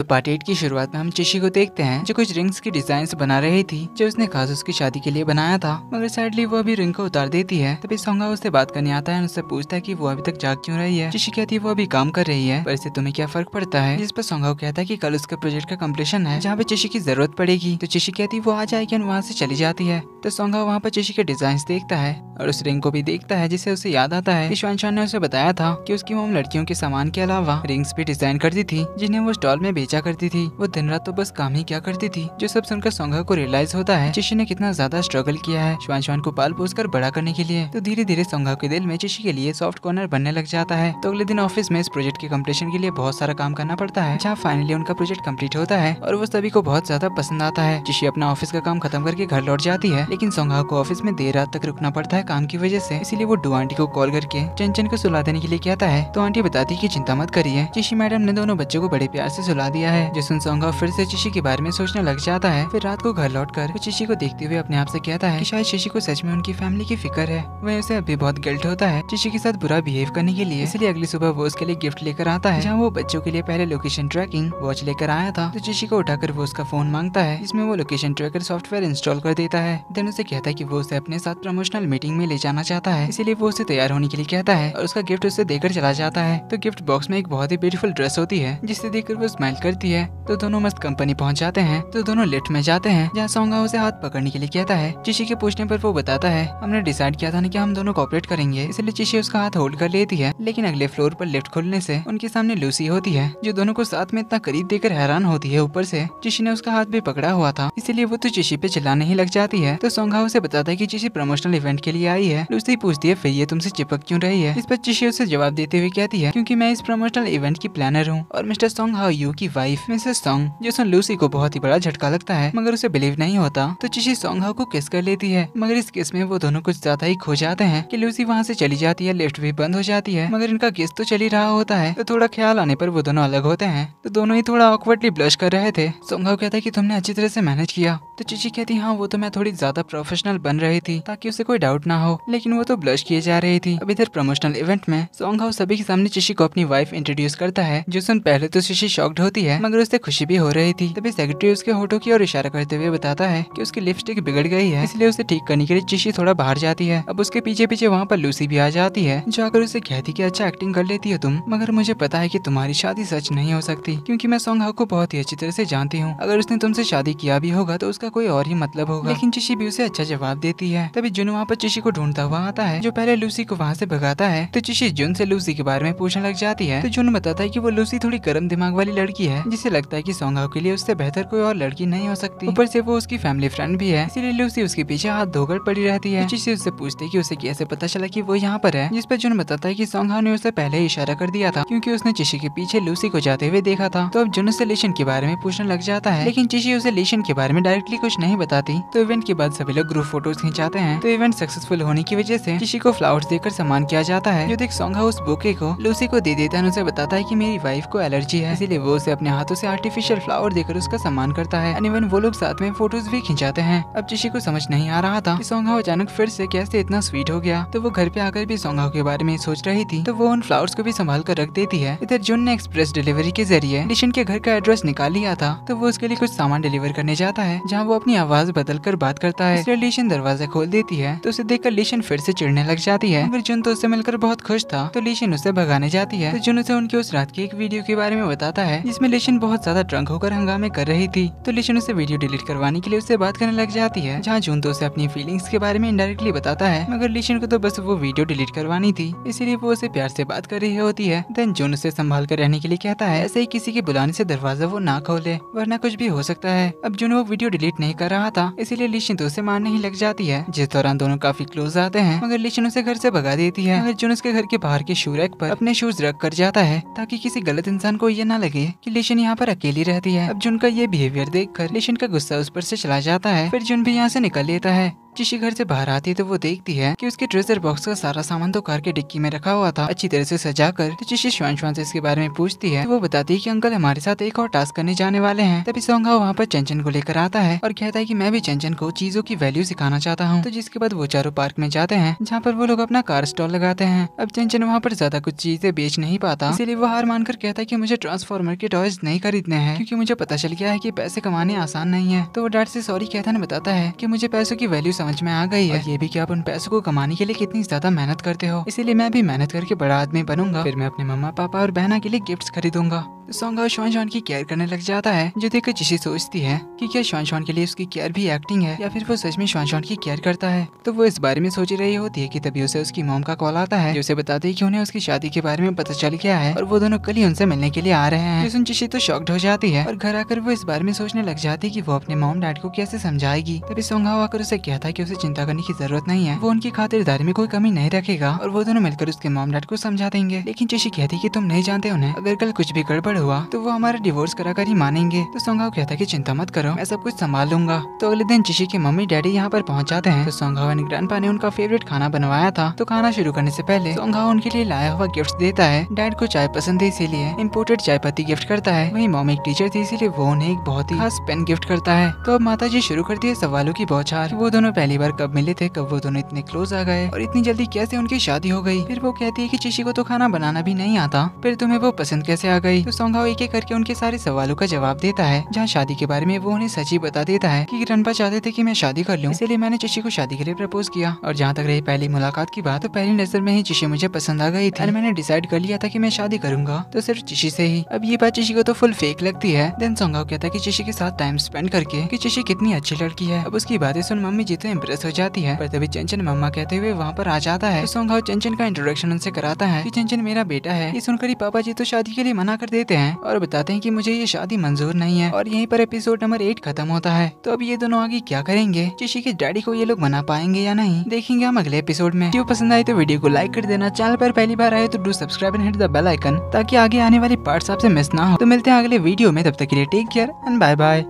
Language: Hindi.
तो पार्ट एट की शुरुआत में हम चिशी को देखते हैं, जो कुछ रिंग्स की डिज़ाइन बना रही थी, जो उसने खास उसकी शादी के लिए बनाया था। मगर सैडली वो अभी रिंग को उतार देती है। तभी सोंगा उससे बात करने आता है और उससे पूछता है कि वो अभी तक जाग क्यों रही है। चिशी कहती है, वो अभी काम कर रही है, पर इससे तुम्हें क्या फ़र्क पड़ता है? जिस पर सोंगा कहता है की कल उसके प्रोजेक्ट का कम्प्लीशन है, जहाँ पे चिशी की ज़रूरत पड़ेगी। तो चिशी कहती है, वो आ जाएगी और वहाँ से चली जाती है। तो सोंगा वहाँ पर चिशी के डिज़ाइन देखता है और उस रिंग को भी देखता है, जिसे उसे याद आता है। ईश्वान ने उसे बताया था की उसकी मोम लड़कियों के सामान के अलावा रिंग्स भी डिज़ाइन करती थी, जिन्हें वो स्टॉल में बेचा करती थी। वो दिन रात तो बस काम ही क्या करती थी, जो सब सुनकर सोंगा को रियलाइज़ होता है, चिशी ने कितना ज़्यादा स्ट्रगल किया है श्वान श्वान को पाल पोस कर बड़ा करने के लिए। तो धीरे धीरे सोंगा के दिल में चिशी के लिए सॉफ्ट कॉर्नर बनने लग जाता है। तो अगले दिन ऑफ़िस में इस प्रोजेक्ट के कम्प्लीशन के लिए बहुत सारा काम करना पड़ता है, जहाँ फाइनली उनका प्रोजेक्ट कंप्लीट होता है और वो सभी को बहुत ज़्यादा पसंद आता है। चिशी अपना ऑफ़िस का काम खत्म करके घर लौट जाती है, लेकिन सोंगा को ऑफ़िस में देर रात तक रुकना पड़ता है काम की वजह से। इसीलिए वो डू आंटी को कॉल करके चंचन को सुला देने के लिए कहता है। तो आंटी बताती की चिंता मत करिए, चिशी मैडम ने दोनों बच्चों को बड़े प्यार से सुला दिया है। जो सुन सोंगा फिर से चिशी के बारे में सोचने लग जाता है, फिर रात को घर लौट कर चिशी को देखते हुए अपने आप से कहता है कि शायद चिशी को सच में उनकी फैमिली की फ़िक्र है। वह उसे अभी बहुत गिल्ट होता है चिशी के साथ बुरा बिहेव करने के लिए। इसलिए अगली सुबह वो उसके लिए गिफ्ट लेकर आता है, जहाँ वो बच्चों के लिए पहले लोकेशन ट्रैकिंग वॉच लेकर आया था। तो चिशी को उठाकर वो उसका फ़ोन माँगता है, जिसमें वो लोकेशन ट्रैकर सॉफ्टवेयर इंस्टॉल कर देता है। देन उसे कहता है की वो उसे अपने साथ प्रमोशनल मीटिंग में ले जाना चाहता है। इसीलिए वो उसे तैयार होने के लिए कहता है और उसका गिफ्ट उसे देकर चला जाता है। तो गिफ्ट बॉक्स में एक बहुत ही ब्यूटीफुल ड्रेस होती है जिसे देखकर वो स्माइल करती है तो दोनों मस्त कंपनी पहुँच जाते हैं तो दोनों लिफ्ट में जाते हैं, जहाँ सोंगा उसे हाथ पकड़ने के लिए कहता है। चिशी के पूछने पर वो बताता है, हमने डिसाइड किया था ना कि हम दोनों कॉपरेट करेंगे, इसलिए चिशी उसका हाथ होल्ड कर लेती है। लेकिन अगले फ्लोर पर लिफ्ट खुलने से उनके सामने लूसी होती है, जो दोनों को साथ में इतना करीब देकर हैरान होती है ऊपर से। चिशी ने उसका हाथ भी पकड़ा हुआ था, इसीलिए वो तो चिशी पे चिल्लाने ही लग जाती है। तो सोंगा उसे बताता है की चिशी प्रमोशनल इवेंट के लिए आई है। लूसी पूछती है, फिर ये तुमसे चिपक क्यूँ रही है? इस पर चिशी उसे जवाब देते हुए कहती है, क्यूँकी मैं इस प्रमोशनल इवेंट की प्लानर हूँ और मिस्टर सोंग हाउ यू की वाइफ मिसेस सॉन्ग जो सुन लूसी को बहुत ही बड़ा झटका लगता है, मगर उसे बिलीव नहीं होता तो चिशी सोंग को किस कर लेती है। मगर इस केस में वो दोनों कुछ ज़्यादा ही खो जाते हैं कि लूसी वहाँ से चली जाती है लिफ्ट भी बंद हो जाती है। मगर इनका किस तो चल ही रहा होता है तो थोड़ा ख्याल आने पर वो दोनों अलग होते हैं। तो दोनों ही थोड़ा ऑकवर्डली ब्लश कर रहे थे। सोंगा कहता है की तुमने अच्छी तरह से मैनेज किया। तो चिची कहती हाँ वो तो मैं थोड़ी ज़्यादा प्रोफेशनल बन रही थी, ताकि उसे कोई डाउट ना हो, लेकिन वो तो ब्लश किए जा रही थी। अब इधर प्रमोशनल इवेंट में सोंग हाउ सभी के सामने चिशी को अपनी वाइफ इंट्रोड्यूस करता है, जो सुन पहले तो चिशी शॉक्ड होती है। मगर उसे खुशी भी हो रही थी। तभी सेक्रेटरी उसके होठों की ओर इशारा करते हुए बताता है कि उसकी लिपस्टिक बिगड़ गई है। इसलिए उसे ठीक करने के लिए चिशी थोड़ा बाहर जाती है। अब उसके पीछे पीछे वहाँ पर लूसी भी आ जाती है, जो आकर उसे कहती की अच्छा एक्टिंग कर लेती हो तुम, मगर मुझे पता है की तुम्हारी शादी सच नहीं हो सकती, क्यूँकी मैं सोंग को बहुत ही अच्छी तरह से जानती हूँ। अगर उसने तुमसे शादी किया भी होगा तो उसका कोई और ही मतलब होगा। लेकिन चिशी भी उसे अच्छा जवाब देती है। तभी जुन वहाँ पर चिशी को ढूंढता हुआ आता है, जो पहले लूसी को वहाँ से भगाता है तो चिशी जुन से लूसी के बारे में पूछने लग जाती है। तो जुन बताता है कि वो लूसी थोड़ी गर्म दिमाग वाली लड़की है जिसे लगता है कि सोंगाओ के लिए उससे बेहतर कोई और लड़की नहीं हो सकती। ऊपर से वो उसकी फैमिली फ्रेंड भी है। इसीलिए लूसी उसके पीछे हाथ धोकर पड़ी रहती है। चिशी उससे पूछती है कि उसे कैसे पता चला कि वो यहाँ पर है, जिस पर जुन बताता है की सोंगाओ ने उसे पहले ही इशारा कर दिया था, क्यूँकी उसने चिशी के पीछे लूसी को जाते हुए देखा था। तो अब जुन से लेशन के बारे में पूछने लग जाता है। लेकिन चिशी उसे लेशन के बारे में डायरेक्टली कुछ नहीं बताती। तो इवेंट के बाद सभी लोग ग्रुप फ़ोटोज़ खिंचाते हैं। तो इवेंट सक्सेसफुल होने की वजह से चिशी को फ्लावर्स देकर सम्मान किया जाता है। जो देख सोंगा उस बुके को लूसी को दे देता है उसे बताता है कि मेरी वाइफ को एलर्जी है। इसीलिए वो उसे अपने हाथों से आर्टिफिशियल फ्लावर देकर उसका सम्मान करता है। एंड इवन वो लोग साथ में फ़ोटोज़ भी खिंचाते हैं। अब चिशी को समझ नहीं आ रहा था कि सोंगा अचानक फिर से कैसे इतना स्वीट हो गया। तो वो घर पे आकर भी सोंगा के बारे में सोच रही थी। तो वो उन फ्लावर्स को भी संभाल कर रख देती है। इधर जुन ने एक्सप्रेस डिलीवरी के ज़रिए लिशन के घर का एड्रेस निकाल लिया था। तो वो उसके लिए कुछ सामान डिलीवर करने जाता है, जहाँ वो अपनी आवाज़ बदल कर बात करता है। लिशन दरवाज़ा खोल देती है। तो उसे देखकर लिशन फिर से चिड़ने लग जाती है। फिर जुन तो उससे मिलकर बहुत खुश था। तो लिशन उसे भगाने जाती है। तो जुन उसे उनकी उस रात की एक वीडियो के बारे में बताता है, जिसमें लिशन बहुत ज़्यादा ड्रंक होकर हंगामे कर रही थी तो लिशन उसे वीडियो डिलीट करवाने के लिए उससे बात करने लग जाती है, जहाँ जून तो उसे अपनी फीलिंग्स के बारे में इंडायरेक्टली बताता है, मगर लिशन को तो बस वो वीडियो डिलीट करवानी थी, इसीलिए वो उसे प्यार से बात कर रही होती है। देन जून उसे संभाल कर रहने के लिए कहता है, ऐसे ही किसी के बुलाने से दरवाज़ा वो ना खोले, वरना कुछ भी हो सकता है। अब जून वो वीडियो डिलीट नहीं कर रहा था, इसीलिए लिशन तो उसे मारने ही लग जाती है। जिस दौरान दोनों काफ़ी क्लोज आते हैं, मगर लिशन उसे घर से भगा देती है। मगर जून उसके घर के बाहर के शू रैक पर अपने शूज़ रख कर जाता है, ताकि किसी गलत इंसान को ये ना लगे कि लिशन यहाँ पर अकेली रहती है। अब जुन का ये बिहेवियर देख कर लेशन का गुस्सा उस पर से चला जाता है, फिर जुन भी यहाँ से निकल लेता है। चिशी घर से बाहर आती है तो वो देखती है कि उसके ट्रेजर बॉक्स का सारा सामान तो कार के डिक्की में रखा हुआ था। अच्छी तरह से सजा कर तो चिशी श्वान श्वान से इसके बारे में पूछती है तो वो बताती है कि अंकल हमारे साथ एक और टास्क करने जाने वाले हैं। तभी सोंगा वहाँ पर चंचन को लेकर आता है और कहता है की मैं भी चंचन को चीज़ों की वैल्यू सिखाना चाहता हूँ। तो जिसके बाद वो चारों पार्क में जाते हैं, जहाँ पर वो लोग अपना कार स्टॉल लगाते हैं। अब चंचन वहाँ पर ज़्यादा कुछ चीज़ें बेच नहीं पाता, इसीलिए वो हार मानकर कहता है की मुझे ट्रांसफॉर्मर के टॉयज नहीं खरीदने हैं, क्योंकि मुझे पता चल गया है की पैसे कमाने आसान नहीं है। तो वो डैड से सॉरी कहता बताता है की मुझे पैसों की वैल्यू समझ में आ गई है। ये भी की आप उन पैसों को कमाने के लिए कितनी ज़्यादा मेहनत करते हो। इसीलिए मैं भी मेहनत करके बड़ा आदमी बनूँगा। फिर मैं अपने मम्मा, पापा और बहना के लिए गिफ्ट खरीदूँगा। तो सोंगा श्वान श्वान की केयर करने लग जाता है। जो देखकर चिशी सोचती है कि क्या श्वान श्वान के लिए उसकी केयर भी एक्टिंग है, या फिर वो सच में श्वान श्वान की केयर करता है। तो वो इस बारे में सोच रही होती है कि तभी उसे उसकी मोम का कॉल आता है, जो उसे बताती है कि उन्हें उसकी शादी के बारे में पता चल गया है, और वो दोनों कल ही उनसे मिलने के लिए आ रहे हैं। सुन चिशी तो शॉक्ड हो जाती है, और घर आकर वो इस बारे में सोचने लग जाती है की वो अपने मोम डैड को कैसे समझाएगी। तभी सोंगा आकर उसे कहता है की उसे चिंता करने की ज़रूरत नहीं है। वो उनकी खातिरदारी में कोई कमी नहीं रखेगा और वो दोनों मिलकर उसके मोम डैड को समझा देंगे। लेकिन चिशी कहती की तुम नहीं जानते उन्हें। अगर कल कुछ भी गड़बड़ हुआ तो वो हमारा डिवोर्स करा कर ही मानेंगे। तो सोंगाव कहता की चिंता मत करो, मैं सब कुछ संभाल लूँगा। तो अगले दिन चिशी के मम्मी डैडी यहाँ पर पहुँच जाते हैं। तो सोंगाव एंड ग्रैंडपा ने उनका फेवरेट खाना बनवाया था। तो खाना शुरू करने से पहले सोंगाव उनके लिए लाया हुआ गिफ्ट देता है। डैड को चाय पसंद है इसीलिए इम्पोर्टेड चाय पत्ती गिफ्ट करता है। वही मॉम एक टीचर थी, इसीलिए वो उन्हें एक बहुत ही खास पेन गिफ्ट करता है। तो अब माता जी शुरू करती है सवालों की बौछार। वो दोनों पहली बार कब मिले थे, कब वो दोनों इतने क्लोज आ गए और इतनी जल्दी कैसे उनकी शादी हो गई। फिर वो कहती है की चिशी को तो खाना बनाना भी नहीं आता। फिर तुम्हें वो पसंद कैसे आ गई? तो सोंगाव एक एक करके उनके सारे सवालों का जवाब देता है, जहाँ शादी के बारे में वो उन्हें सच ही बता देता है की रनपा चाहते थे की मैं शादी कर लूँ। इसलिए मैंने चिशी को शादी के लिए प्रपोज किया। और जहाँ तक रही पहली मुलाकात की बात तो पहली नज़र में ही चिशी मुझे पसंद आ गई थी। और मैंने डिसाइड कर लिया था कि मैं शादी करूँगा। तो सिर्फ़ चिशी से ही। अब ये बात चिशी को तो फुल फेक लगती है। देन सोंगाव कहता है कि चिशी के साथ टाइम स्पेंड करके कि चिशी कितनी अच्छी लड़की है। अब उसकी बातें सुन मम्मी जी तो इम्प्रेस हो जाती है। पर तभी चंचन मम्मा कहते हुए वहाँ पर आ जाता है। तो सोंगाव चंचन का इंट्रोडक्शन उनसे कराता है कि चंचन मेरा बेटा है। ये सुनकर ही पापा जी तो शादी के लिए मना कर देते हैं और बताते हैं कि मुझे ये शादी मंजूर नहीं है और यहीं पर एपिसोड नंबर एट खत्म होता है। तो अब ये दोनों आगे क्या करेंगे? चिशी के डैडी को ये लोग मना पाएँगे या नहीं? देखेंगे हम अगले एपिसोड में। वीडियो पसंद आए तो वीडियो को लाइक कर देना। चैनल पर पहली बार आए तो do subscribe and hit the bell icon ताकि आगे आने वाली पार्ट्स आपसे मिस ना हो। तो मिलते हैं अगले वीडियो में। तब तक के लिए take care and bye bye